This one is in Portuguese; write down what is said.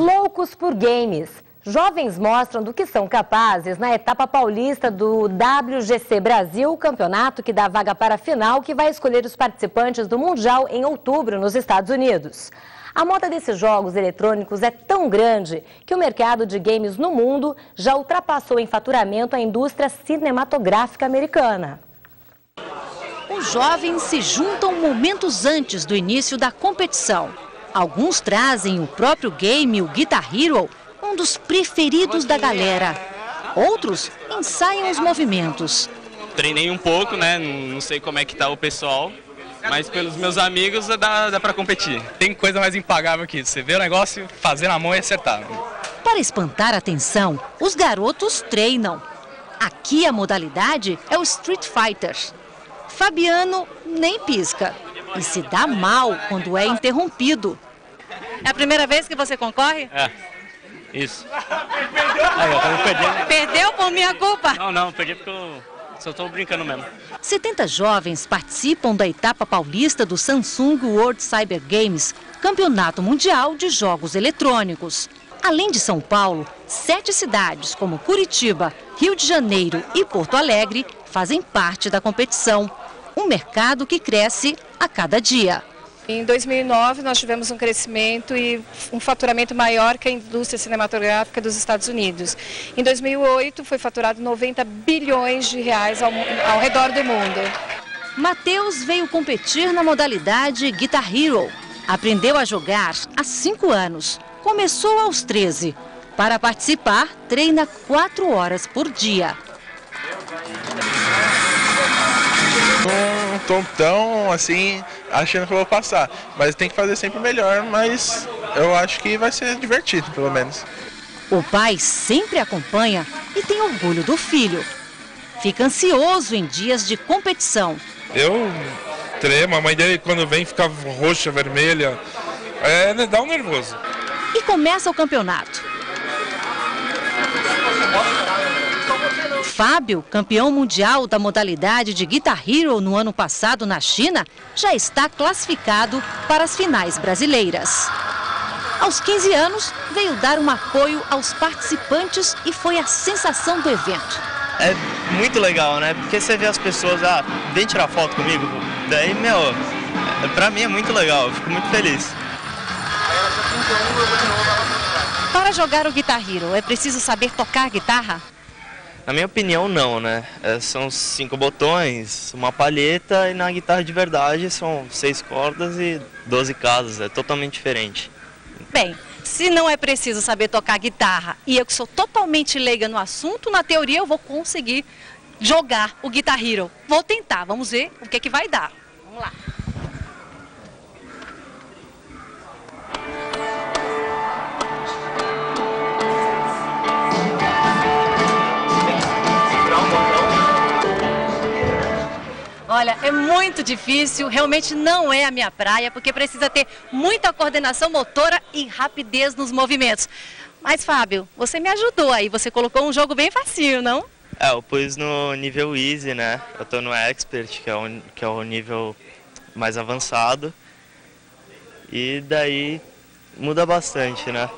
Loucos por games. Jovens mostram do que são capazes na etapa paulista do WGC Brasil, campeonato que dá vaga para a final, que vai escolher os participantes do Mundial em outubro nos Estados Unidos. A moda desses jogos eletrônicos é tão grande que o mercado de games no mundo já ultrapassou em faturamento a indústria cinematográfica americana. Os jovens se juntam momentos antes do início da competição. Alguns trazem o próprio game, o Guitar Hero, um dos preferidos da galera. Outros ensaiam os movimentos. Treinei um pouco, né? Não sei como é que tá o pessoal, mas pelos meus amigos dá, dá para competir. Tem coisa mais impagável que isso. Você vê o negócio, fazer na mão e acertar. Para espantar a atenção, os garotos treinam. Aqui a modalidade é o Street Fighter. Fabiano nem pisca e se dá mal quando é interrompido. É a primeira vez que você concorre? É. Isso. Aí, perdendo. Perdeu por minha culpa? Não, não, perdi porque eu só estou brincando mesmo. 70 jovens participam da etapa paulista do Samsung World Cyber Games, campeonato mundial de jogos eletrônicos. Além de São Paulo, sete cidades como Curitiba, Rio de Janeiro e Porto Alegre fazem parte da competição. Mercado que cresce a cada dia. Em 2009, nós tivemos um crescimento e um faturamento maior que a indústria cinematográfica dos Estados Unidos. Em 2008, foi faturado 90 bilhões de reais ao, ao redor do mundo. Matheus veio competir na modalidade Guitar Hero. Aprendeu a jogar há cinco anos. Começou aos 13. Para participar, treina quatro horas por dia. Não estou tão assim achando que eu vou passar, mas tem que fazer sempre melhor, mas eu acho que vai ser divertido, pelo menos. O pai sempre acompanha e tem orgulho do filho. Fica ansioso em dias de competição. Eu tremo, a mãe dele quando vem fica roxa, vermelha. É, né, dá um nervoso. E começa o campeonato. Fábio, campeão mundial da modalidade de Guitar Hero no ano passado na China, já está classificado para as finais brasileiras. Aos 15 anos, veio dar um apoio aos participantes e foi a sensação do evento. É muito legal, né? Porque você vê as pessoas, ah, vem tirar foto comigo. Daí, meu, pra mim é muito legal, eu fico muito feliz. Para jogar o Guitar Hero, é preciso saber tocar guitarra? Na minha opinião, não, né? É, são cinco botões, uma palheta e na guitarra de verdade são seis cordas e doze casas. É totalmente diferente. Bem, se não é preciso saber tocar guitarra e eu que sou totalmente leiga no assunto, na teoria eu vou conseguir jogar o Guitar Hero. Vou tentar, vamos ver o que, é que vai dar. Vamos lá. Olha, é muito difícil, realmente não é a minha praia, porque precisa ter muita coordenação motora e rapidez nos movimentos. Mas, Fábio, você me ajudou aí, você colocou um jogo bem facinho, não? É, eu pus no nível easy, né? Eu tô no expert, que é o, que é o nível mais avançado. E daí muda bastante, né?